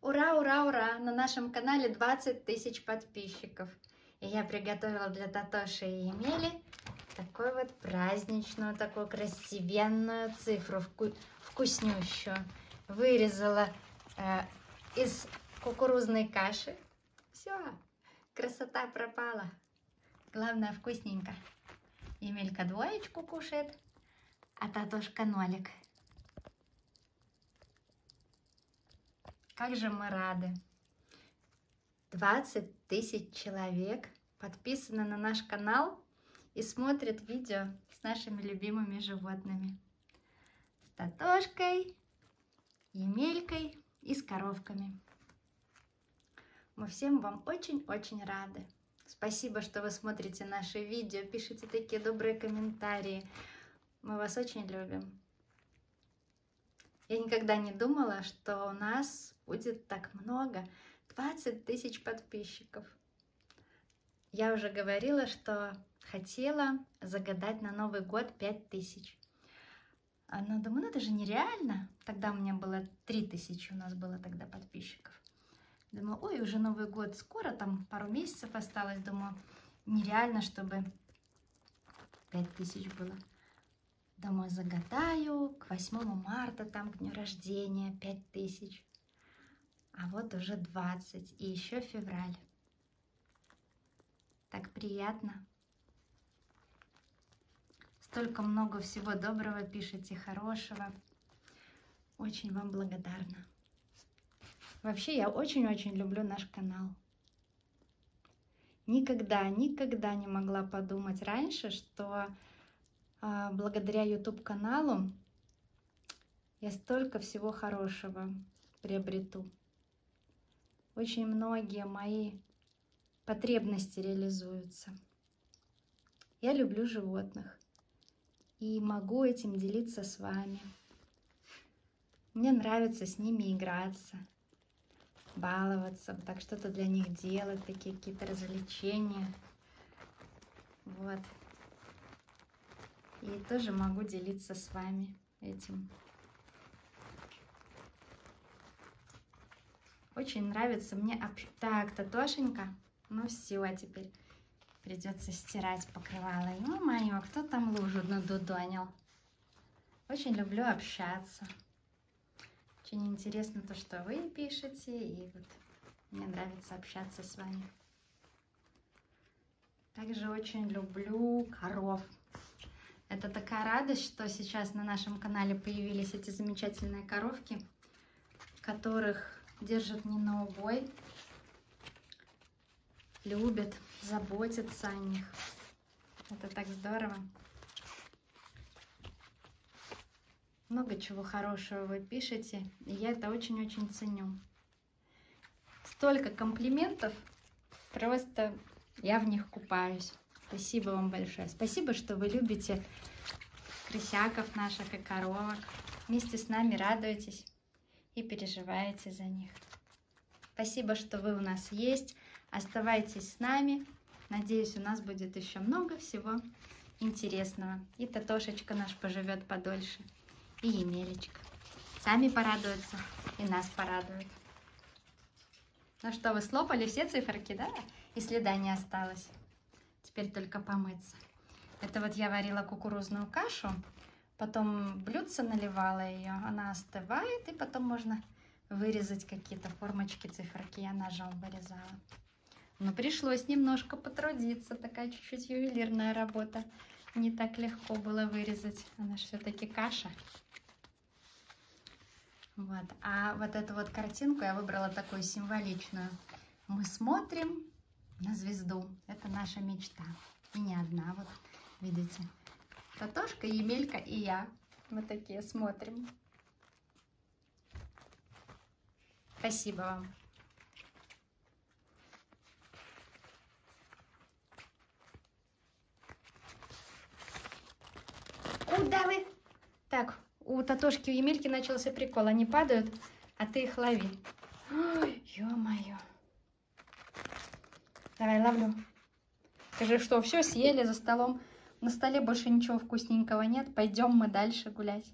Ура, ура, ура! На нашем канале 20 тысяч подписчиков. И я приготовила для Татоши и Емели такой вот праздничную, такую красивенную цифру, вку вкуснющую. Вырезала э, из кукурузной каши. Все, красота пропала. Главное, вкусненько. Емелька двоечку кушает, а Татошка нолик. Как же мы рады! 20 тысяч человек подписаны на наш канал и смотрят видео с нашими любимыми животными. С Татошкой, Емелькой и с коровками. Мы всем вам очень-очень рады. Спасибо, что вы смотрите наши видео, пишите такие добрые комментарии. Мы вас очень любим. Я никогда не думала, что у нас будет так много, 20 тысяч подписчиков. Я уже говорила, что хотела загадать на Новый год 5 тысяч. Но думаю, ну это же нереально. Тогда у меня было 3 тысячи, у нас было тогда подписчиков. Думаю, ой, уже Новый год скоро, там пару месяцев осталось. Думаю, нереально, чтобы 5 тысяч было. Думаю, загадаю к 8 марта, там, к дню рождения, 5 тысяч. А вот уже 20, и еще февраль. Так приятно. Столько много всего доброго пишете, хорошего. Очень вам благодарна. Вообще, я очень-очень люблю наш канал. Никогда, никогда не могла подумать раньше, что благодаря YouTube-каналу я столько всего хорошего приобрету. Очень многие мои потребности реализуются. Я люблю животных и могу этим делиться с вами. Мне нравится с ними играться, баловаться, так что-то для них делать, такие какие-то развлечения. Вот. И тоже могу делиться с вами этим. Очень нравится мне... Так, Татошенька. Ну все, теперь придется стирать покрывало. Ё мое, кто там лужу надудонил? Очень люблю общаться. Очень интересно то, что вы пишете. И вот мне нравится общаться с вами. Также очень люблю коров. Это такая радость, что сейчас на нашем канале появились эти замечательные коровки, которых держат не на убой, любят, заботятся о них. Это так здорово. Много чего хорошего вы пишете, и я это очень-очень ценю. Столько комплиментов, просто я в них купаюсь. Спасибо вам большое. Спасибо, что вы любите крысяков наших и коровок. Вместе с нами радуетесь и переживаете за них. Спасибо, что вы у нас есть. Оставайтесь с нами. Надеюсь, у нас будет еще много всего интересного. И Татошечка наш поживет подольше. И Емелечка. Сами порадуются и нас порадуют. Ну что, вы слопали все циферки, да? И следа не осталось. Теперь только помыться. Это вот я варила кукурузную кашу, потом блюдце наливала ее, она остывает, и потом можно вырезать какие-то формочки, циферки. Я ножом вырезала. Но пришлось немножко потрудиться, такая чуть-чуть ювелирная работа. Не так легко было вырезать, она все-таки каша. Вот. А вот эту вот картинку я выбрала такую символичную. Мы смотрим на звезду. Это наша мечта. И не одна, вот видите. Татошка, Емелька и я. Мы такие смотрим. Спасибо вам. Куда вы? Так, у Татошки, у Емельки начался прикол. Они падают, а ты их лови. Ой, ё-моё. Давай, ловлю. Скажи, что все съели за столом. На столе больше ничего вкусненького нет. Пойдем мы дальше гулять.